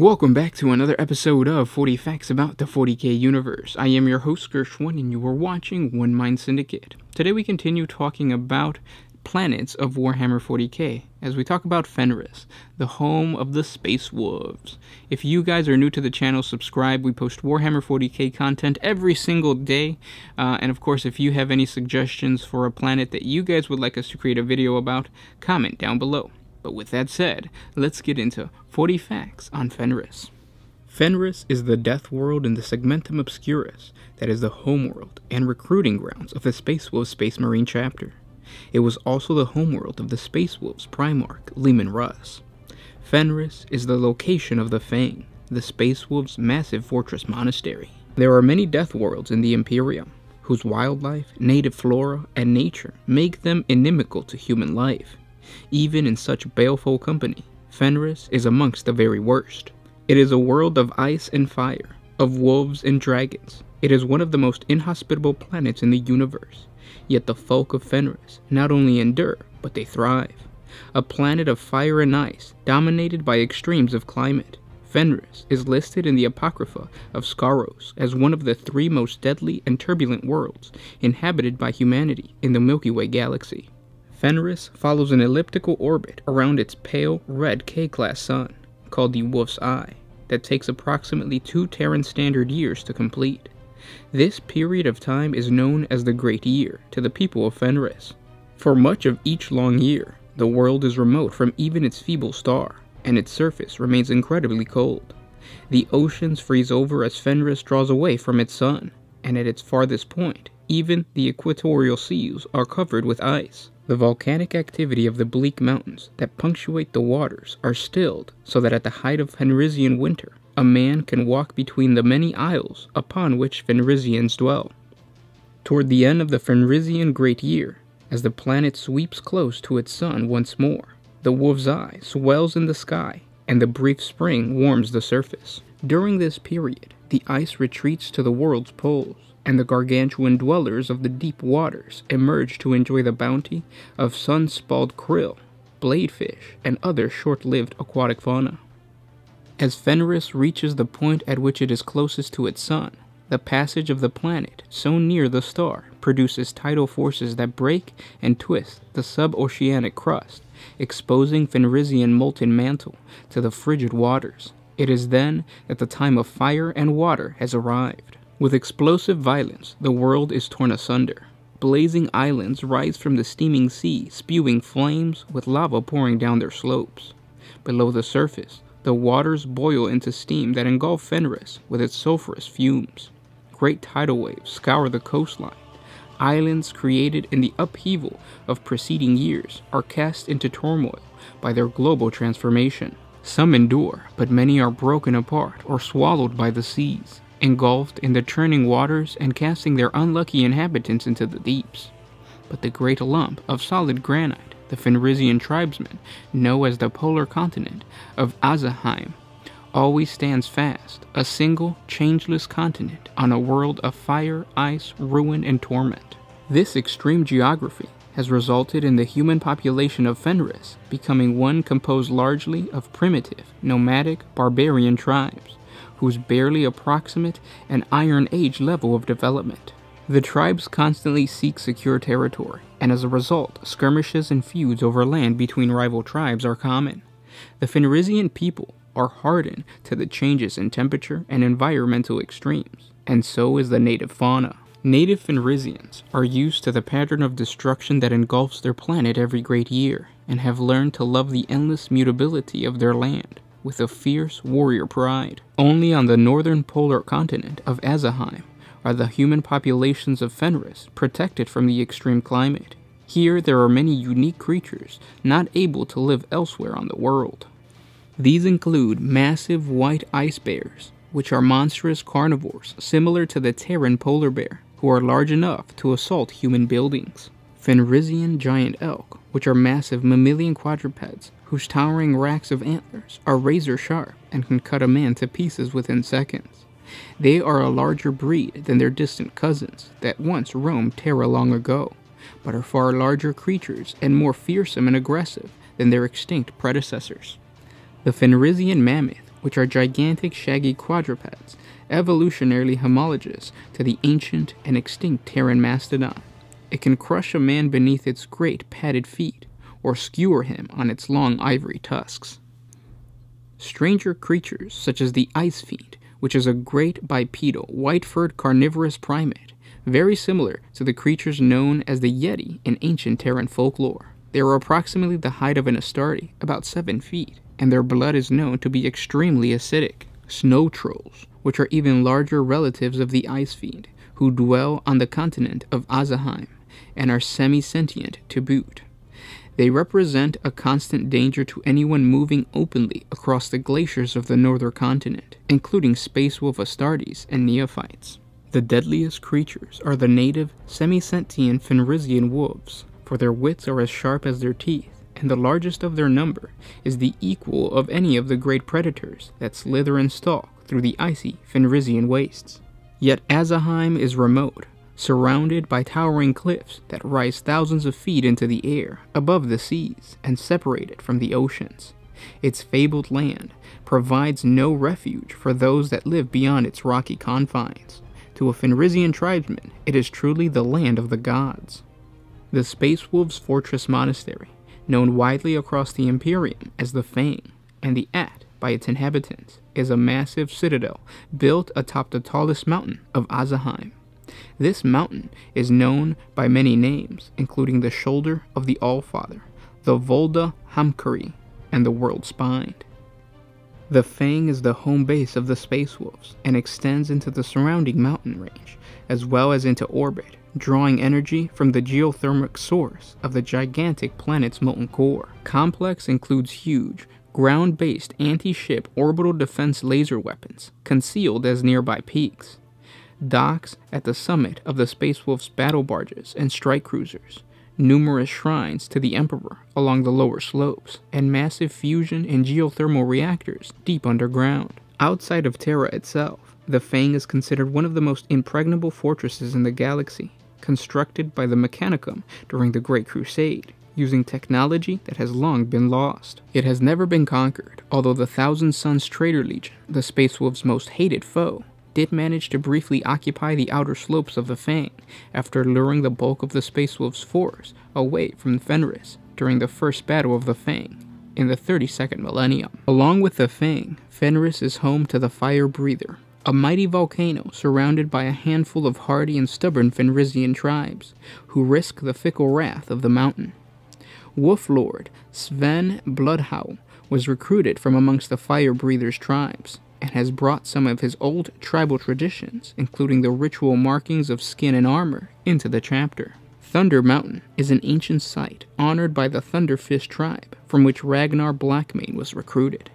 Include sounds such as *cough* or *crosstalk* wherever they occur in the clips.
Welcome back to another episode of 40 Facts About the 40k Universe. I am your host, Gershwin, and you are watching One Mind Syndicate. Today we continue talking about planets of Warhammer 40k as we talk about Fenris, the home of the Space Wolves. If you guys are new to the channel, subscribe. We post Warhammer 40k content every single day. Uh, and of course, if you have any suggestions for a planet that you guys would like us to create a video about, comment down below. But with that said, let's get into 40 facts on Fenris. Fenris is the death world in the Segmentum Obscurus that is the homeworld and recruiting grounds of the Space Wolves Space Marine chapter. It was also the homeworld of the Space Wolves Primarch Leman Russ. Fenris is the location of the Fang, the Space Wolves' massive fortress monastery. There are many death worlds in the Imperium, whose wildlife, native flora, and nature make them inimical to human life. Even in such baleful company, Fenris is amongst the very worst. It is a world of ice and fire, of wolves and dragons. It is one of the most inhospitable planets in the universe. Yet the folk of Fenris not only endure, but they thrive. A planet of fire and ice, dominated by extremes of climate. Fenris is listed in the Apocrypha of Skaros as one of the three most deadly and turbulent worlds inhabited by humanity in the Milky Way galaxy. Fenris follows an elliptical orbit around its pale red K-class sun, called the Wolf's Eye, that takes approximately two Terran Standard years to complete. This period of time is known as the Great Year to the people of Fenris. For much of each long year, the world is remote from even its feeble star, and its surface remains incredibly cold. The oceans freeze over as Fenris draws away from its sun, and at its farthest point, even the equatorial seas are covered with ice. The volcanic activity of the bleak mountains that punctuate the waters are stilled so that at the height of Fenrisian winter, a man can walk between the many isles upon which Fenrisians dwell. Toward the end of the Fenrisian Great Year, as the planet sweeps close to its sun once more, the wolf's eye swells in the sky, and the brief spring warms the surface. During this period, the ice retreats to the world's poles, and the gargantuan dwellers of the deep waters emerge to enjoy the bounty of sun-spalled krill, bladefish, and other short-lived aquatic fauna. As Fenris reaches the point at which it is closest to its sun, the passage of the planet so near the star produces tidal forces that break and twist the suboceanic crust, exposing Fenrisian molten mantle to the frigid waters. It is then that the time of fire and water has arrived. With explosive violence, the world is torn asunder. Blazing islands rise from the steaming sea, spewing flames with lava pouring down their slopes. Below the surface, the waters boil into steam that engulf Fenris with its sulfurous fumes. Great tidal waves scour the coastline. Islands created in the upheaval of preceding years are cast into turmoil by their global transformation. Some endure, but many are broken apart or swallowed by the seas engulfed in the churning waters and casting their unlucky inhabitants into the deeps. But the great lump of solid granite the Fenrisian tribesmen know as the polar continent of Asaheim always stands fast, a single, changeless continent on a world of fire, ice, ruin, and torment. This extreme geography has resulted in the human population of Fenris becoming one composed largely of primitive, nomadic, barbarian tribes whose barely approximate an Iron Age level of development. The tribes constantly seek secure territory, and as a result, skirmishes and feuds over land between rival tribes are common. The Fenrisian people are hardened to the changes in temperature and environmental extremes, and so is the native fauna. Native Fenrisians are used to the pattern of destruction that engulfs their planet every great year, and have learned to love the endless mutability of their land with a fierce warrior pride. Only on the northern polar continent of Asaheim are the human populations of Fenris protected from the extreme climate. Here there are many unique creatures not able to live elsewhere on the world. These include massive white ice bears, which are monstrous carnivores similar to the Terran polar bear, who are large enough to assault human buildings. Fenrisian giant elk, which are massive mammalian quadrupeds whose towering racks of antlers are razor sharp and can cut a man to pieces within seconds. They are a larger breed than their distant cousins that once roamed Terra long ago, but are far larger creatures and more fearsome and aggressive than their extinct predecessors. The Fenrisian mammoth, which are gigantic shaggy quadrupeds, evolutionarily homologous to the ancient and extinct Terran mastodon. It can crush a man beneath its great padded feet, or skewer him on its long ivory tusks. Stranger creatures, such as the ice fiend, which is a great bipedal, white-furred carnivorous primate, very similar to the creatures known as the Yeti in ancient Terran folklore. They are approximately the height of an Astarte, about 7 feet, and their blood is known to be extremely acidic. Snow trolls, which are even larger relatives of the Ice Fiend, who dwell on the continent of Asaheim and are semi-sentient to boot. They represent a constant danger to anyone moving openly across the glaciers of the northern continent, including space wolf Astartes and neophytes. The deadliest creatures are the native semi-sentient Fenrisian wolves, for their wits are as sharp as their teeth, and the largest of their number is the equal of any of the great predators that slither and stalk through the icy Fenrisian wastes. Yet Asaheim is remote, surrounded by towering cliffs that rise thousands of feet into the air above the seas and separated from the oceans. Its fabled land provides no refuge for those that live beyond its rocky confines. To a Fenrisian tribesman, it is truly the land of the gods. The Space Wolves Fortress Monastery, known widely across the Imperium as the Fang, and the Aett by its inhabitants, is a massive citadel built atop the tallest mountain of Asaheim. This mountain is known by many names, including the Shoulder of the Allfather, the Volda Hamkari, and the World Spined. The Fang is the home base of the Space Wolves and extends into the surrounding mountain range, as well as into orbit, drawing energy from the geothermic source of the gigantic planet's molten core. Complex includes huge, ground-based anti-ship orbital defense laser weapons, concealed as nearby peaks. Docks at the summit of the Space Wolf's battle barges and strike cruisers, numerous shrines to the Emperor along the lower slopes, and massive fusion and geothermal reactors deep underground. Outside of Terra itself, the Fang is considered one of the most impregnable fortresses in the galaxy, constructed by the Mechanicum during the Great Crusade, using technology that has long been lost. It has never been conquered, although the Thousand Sons Traitor Legion, the Space Wolves' most hated foe, did manage to briefly occupy the outer slopes of the Fang after luring the bulk of the Space Wolves' force away from Fenris during the first battle of the Fang in the 32nd millennium. Along with the Fang, Fenris is home to the Fire Breather, a mighty volcano surrounded by a handful of hardy and stubborn Fenrisian tribes, who risk the fickle wrath of the mountain. Wolf Lord Sven Bloodhowl was recruited from amongst the Fire Breathers' tribes, and has brought some of his old tribal traditions, including the ritual markings of skin and armor, into the chapter. Thunder Mountain is an ancient site honored by the Thunderfist tribe, from which Ragnar Blackmane was recruited.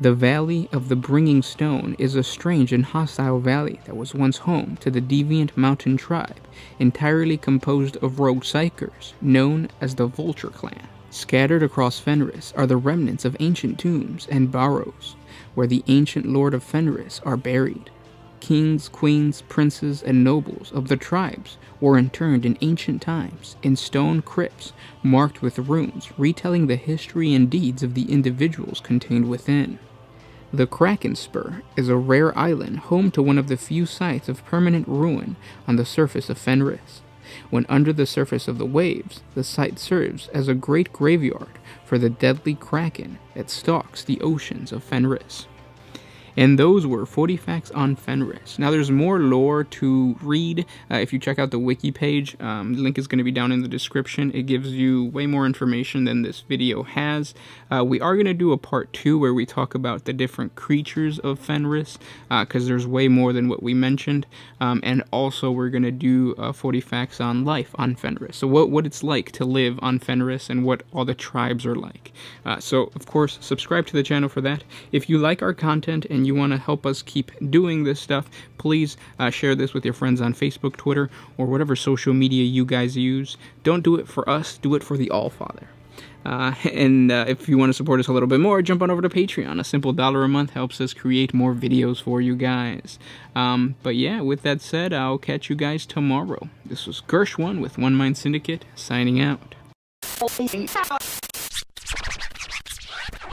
The Valley of the Bringing Stone is a strange and hostile valley that was once home to the deviant mountain tribe, entirely composed of rogue psykers known as the Vulture Clan. Scattered across Fenris are the remnants of ancient tombs and barrows, where the ancient lord of Fenris are buried. Kings, queens, princes, and nobles of the tribes were interned in ancient times in stone crypts marked with runes retelling the history and deeds of the individuals contained within. The Kraken Spur is a rare island home to one of the few sites of permanent ruin on the surface of Fenris. When under the surface of the waves, the site serves as a great graveyard for the deadly kraken that stalks the oceans of Fenris. And those were 40 facts on Fenris. Now, there's more lore to read uh, if you check out the wiki page. Um, the link is going to be down in the description. It gives you way more information than this video has. Uh, we are going to do a part two where we talk about the different creatures of Fenris because uh, there's way more than what we mentioned. Um, and also, we're going to do uh, 40 facts on life on Fenris. So, what, what it's like to live on Fenris and what all the tribes are like. Uh, so, of course, subscribe to the channel for that. If you like our content and you want to help us keep doing this stuff, please uh, share this with your friends on Facebook, Twitter, or whatever social media you guys use. Don't do it for us, do it for the Allfather. Uh, *laughs* and uh, if you want to support us a little bit more, jump on over to Patreon. A simple dollar a month helps us create more videos for you guys. Um, but yeah, with that said, I'll catch you guys tomorrow. This was Gersh1 with One Mind Syndicate, signing out.